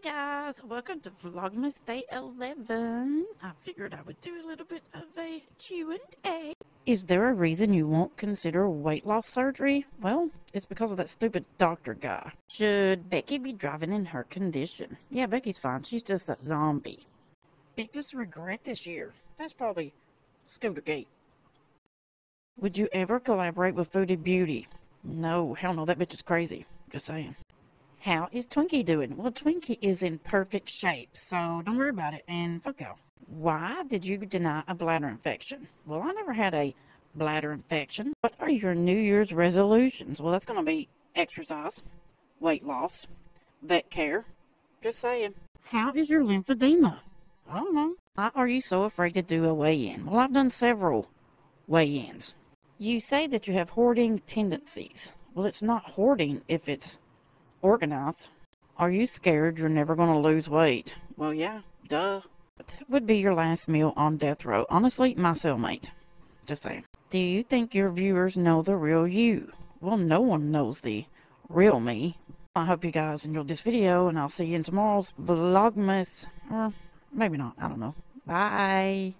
Hey guys, welcome to Vlogmas Day 11. I figured I would do a little bit of a Q&A. Is there a reason you won't consider weight loss surgery? Well, it's because of that stupid doctor guy. Should Becky be driving in her condition? Yeah, Becky's fine. She's just a zombie. Biggest regret this year? That's probably Scooter Gate. Would you ever collaborate with Foodie Beauty? No, hell no, that bitch is crazy. Just saying. How is Twinkie doing? Well, Twinkie is in perfect shape, so don't worry about it and fuck y'all. Why did you deny a bladder infection? Well, I never had a bladder infection. What are your New Year's resolutions? Well, that's going to be exercise, weight loss, vet care. Just saying. How is your lymphedema? I don't know. Why are you so afraid to do a weigh-in? Well, I've done several weigh-ins. You say that you have hoarding tendencies. Well, it's not hoarding if it's organized. Are you scared you're never going to lose weight? Well, yeah, duh. What would be your last meal on death row? Honestly, my cellmate. Just saying. Do you think your viewers know the real you? Well, no one knows the real me. I hope you guys enjoyed this video, and I'll see you in tomorrow's Vlogmas. Or maybe not. I don't know. Bye.